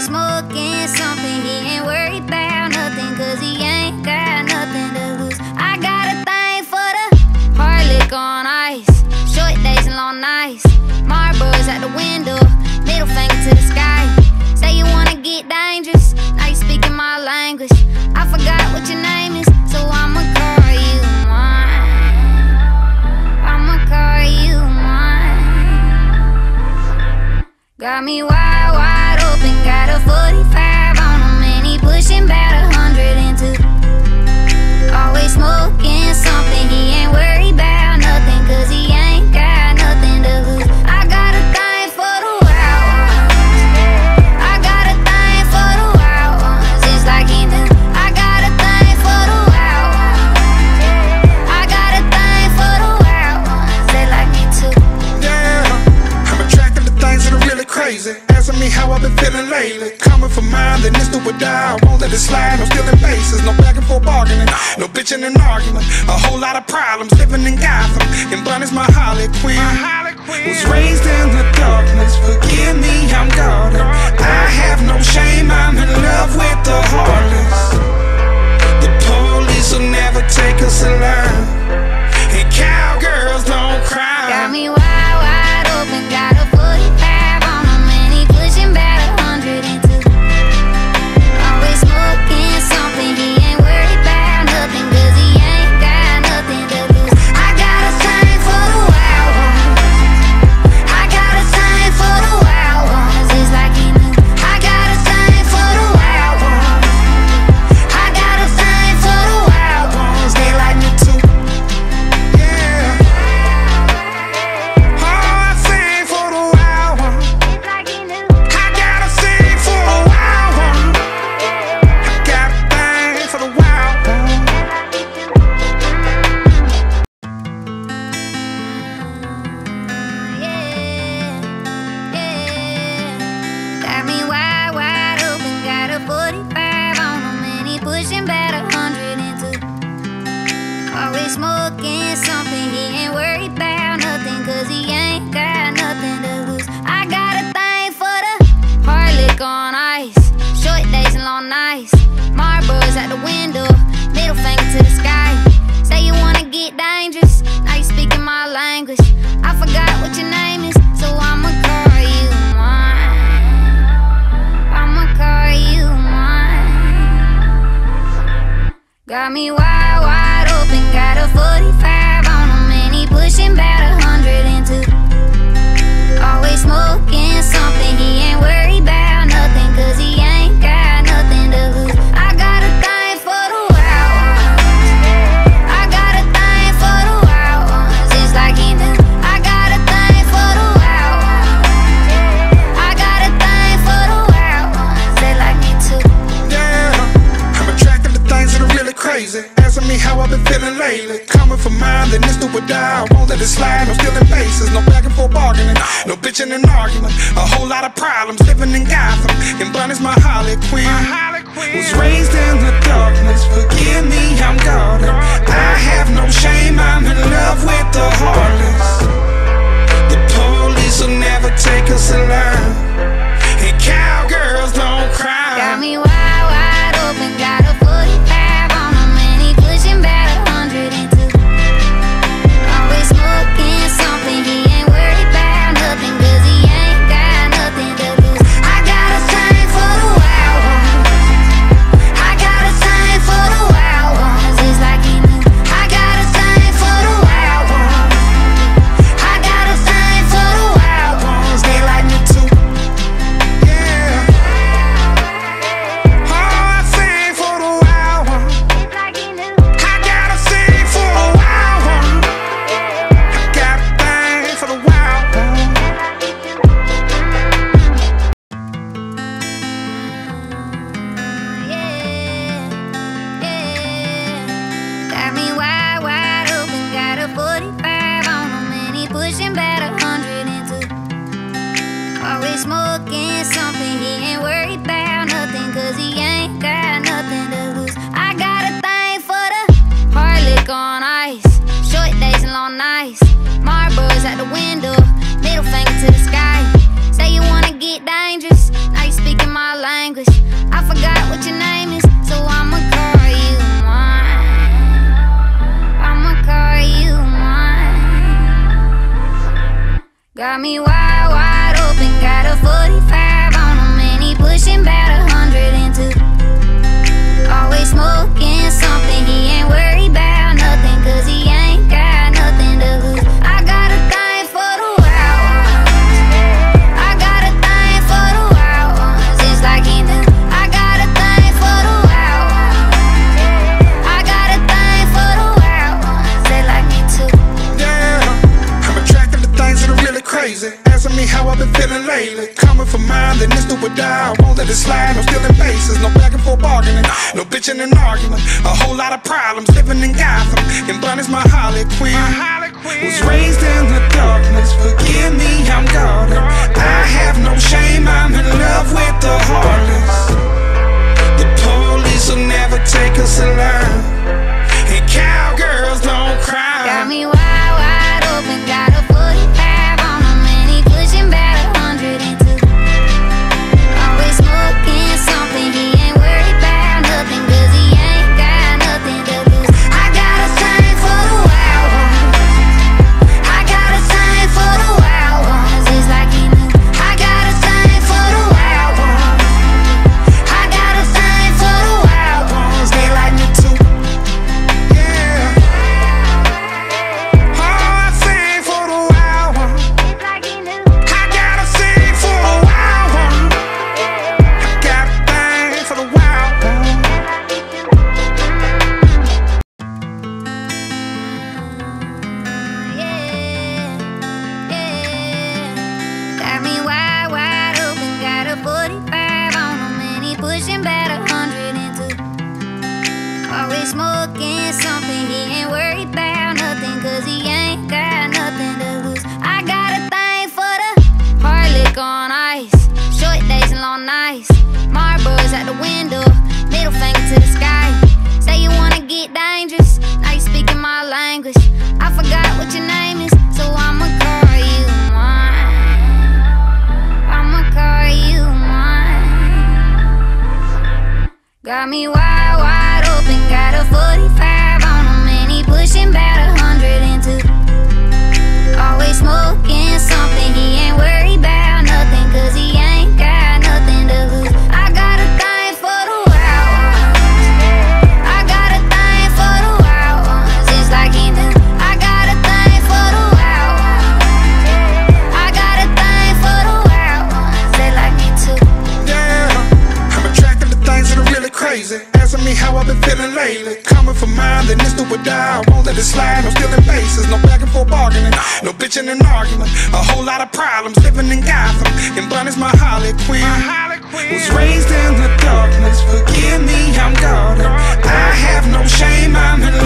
Smoking something, he ain't worried about nothing, cause he ain't got nothing to lose. I got a thing for the hard on ice, short days and long nights. Marlboro's at the window, middle finger to the sky. Say you wanna get dangerous, now you speaking my language. I forgot what your name is, so I'ma call you mine. I'ma call you mine. Got me open, got a 45 on him, and he pushing about a hundred into. Always smoking something, he ain't worried lately. Coming for mine, then it's do or die. I won't let it slide. No stealing bases, no back and forth bargaining, no bitching and arguing. A whole lot of problems living in Gotham. And Bunnie's my Harley Quinn. Was raised in the darkness. Forgive me, I'm guarded. I have no shame. I'm in love with the heartless. The police will never take us alive. Pushing about a hundred into. Always smoking something, he ain't worried about nothing, cause he ain't got nothing to lose. I got a thing for the hard on ice, short days and long nights. Marlboro's at the window, Got me wide, wide open, got a 45 how I've been feeling lately. Coming for mine, then it's do or die. I won't let it slide. No stealing bases, no back and forth bargaining, no bitching and arguing. A whole lot of problems living in Gotham. And Bunnie's my Harley Quinn. Was raised in the darkness. Forgive me, all nice. Marlboro's at the window, middle finger to the sky. Say you wanna get dangerous, now you speaking my language. I forgot what your name is, so I'ma call you mine. I'ma call you mine. Got me wide, wide open, got a 45 on him, and he pushing about a 102. Always smoking something he ain't worth. No bitching and arguing. A whole lot of problems living in Gotham. And Bunnie's my Harley Quinn. Was raised in the darkness. Forgive me, I'm guarded. I have no shame. I'm in love with the heartless. The police will never take us alive. Always smoking something, he ain't worried about nothing, cause he ain't got nothing to lose. I got a thing for the hard on ice, short days and long nights. Marlboro's at the window, middle finger to the sky. Say you wanna get dangerous, now you speaking my language. I forgot what your name is, so I'ma call you mine. I'ma call you mine. Got me been feeling lately. Coming for mine, then this do or die. I won't let it slide. No stealing still bases. No back and forth bargaining. No bitching and arguing. A whole lot of problems living in Gotham. And Bunnie's my Harley Quinn. My Harley Quinn. Was raised in the darkness. Forgive me, I'm guarded. I have no shame. I'm in